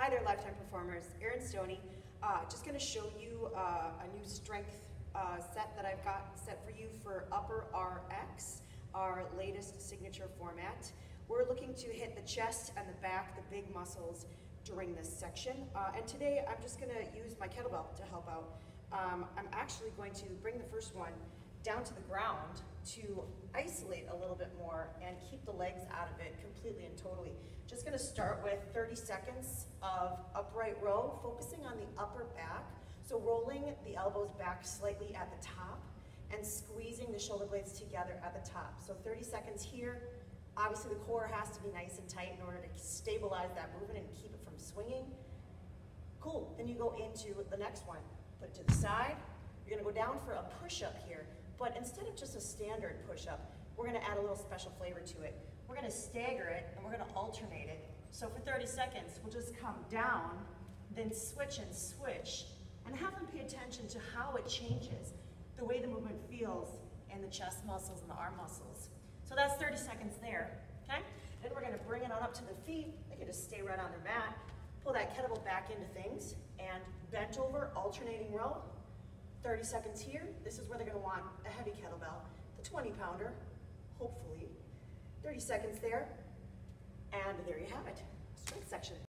Hi there, Life Time Performers. Erin Stoney. Uh, just going to show you uh, a new strength uh, set that I've got set for you for Upper RX, our latest signature format. We're looking to hit the chest and the back, the big muscles during this section. Uh, and today I'm just going to use my kettlebell to help out. Um, I'm actually going to bring the first one down to the ground to isolate a little bit more and keep the legs out of it completely and totally. Just gonna start with 30 seconds of upright row, focusing on the upper back. So rolling the elbows back slightly at the top and squeezing the shoulder blades together at the top. So 30 seconds here. Obviously the core has to be nice and tight in order to stabilize that movement and keep it from swinging. Cool, then you go into the next one. Put it to the side. You're gonna go down for a push-up here. But instead of just a standard push-up, we're gonna add a little special flavor to it. We're gonna stagger it and we're gonna alternate it. So for 30 seconds, we'll just come down, then switch and switch, and have them pay attention to how it changes, the way the movement feels in the chest muscles and the arm muscles. So that's 30 seconds there, okay? Then we're gonna bring it on up to the feet. They can just stay right on their mat. Pull that kettlebell back into things and bent over, alternating row, 30 seconds here. This is where they're gonna want a heavy kettlebell, the 20 pounder, hopefully. 30 seconds there, and there you have it, strength section.